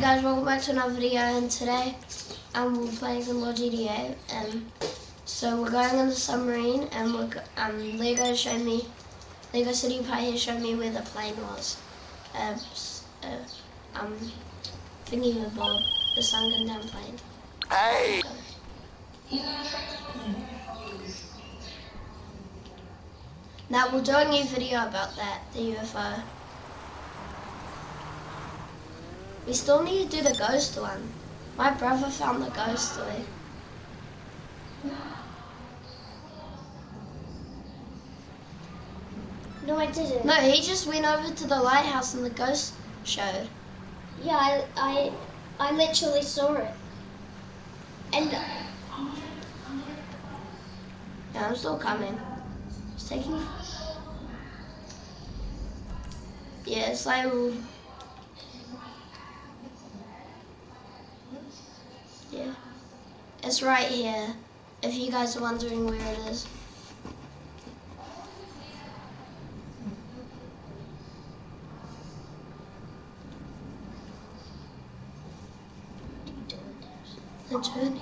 Hey guys, welcome back to another video and today um, we're playing some more GTA and so we're going on the submarine and we're, um, Lego showed me, Lego City Pie here showed me where the plane was. Uh, s- uh, um, thingy with Bob, the sunken down plane. Hey! Now we'll do a new video about that, the UFO. We still need to do the ghost one. My brother found the ghost toy. No, I didn't. No, he just went over to the lighthouse and the ghost showed. Yeah, I, I, I literally saw it. And Yeah, I'm still coming. It's taking. Yeah, it's like. Yeah. It's right here. If you guys are wondering where it is. The journey.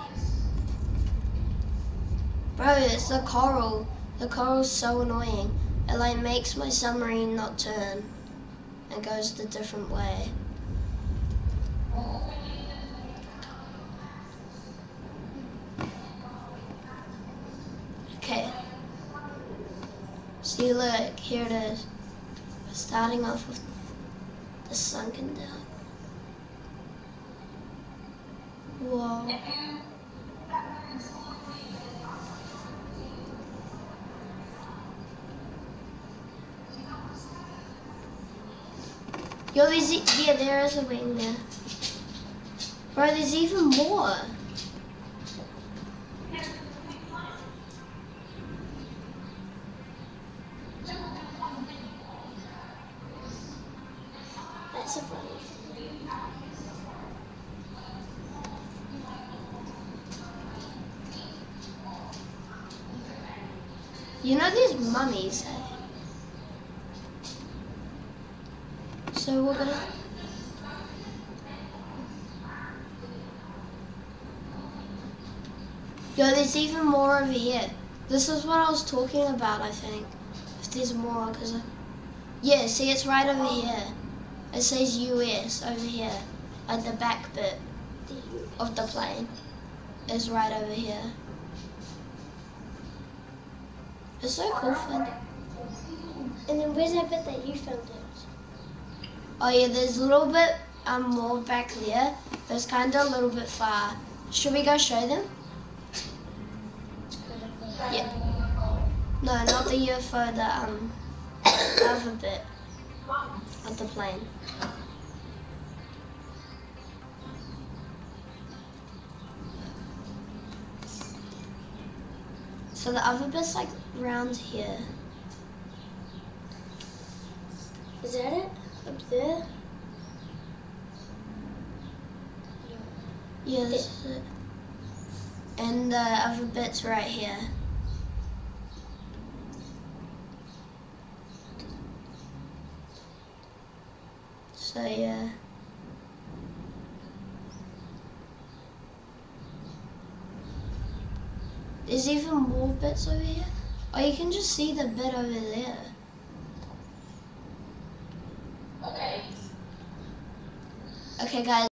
Bro, it's the coral. The coral's so annoying. It like makes my submarine not turn. It goes the different way. See, look, here it is. We're starting off with the sunken down. Whoa. Yo, there's yeah, there is a wing there. Bro, there's even more. You know these mummies. So we're gonna. Yo, there's even more over here. This is what I was talking about, I think. If there's more, because. I... Yeah, see, it's right over here. It says US over here. At the back bit of the plane. Is right over here. It's so cool fun. And then where's that bit that you found it? Oh yeah, there's a little bit um, more back there. It's kind of a little bit far. Should we go show them? Yeah. No, not the UFO, the um, the other bit of the plane. So the other bit's like round here. Is that it? Up there? Yeah, this is it. And the other bit's right here. So yeah. There's even more bits over here. Oh, you can just see the bit over there. Okay. Okay, guys.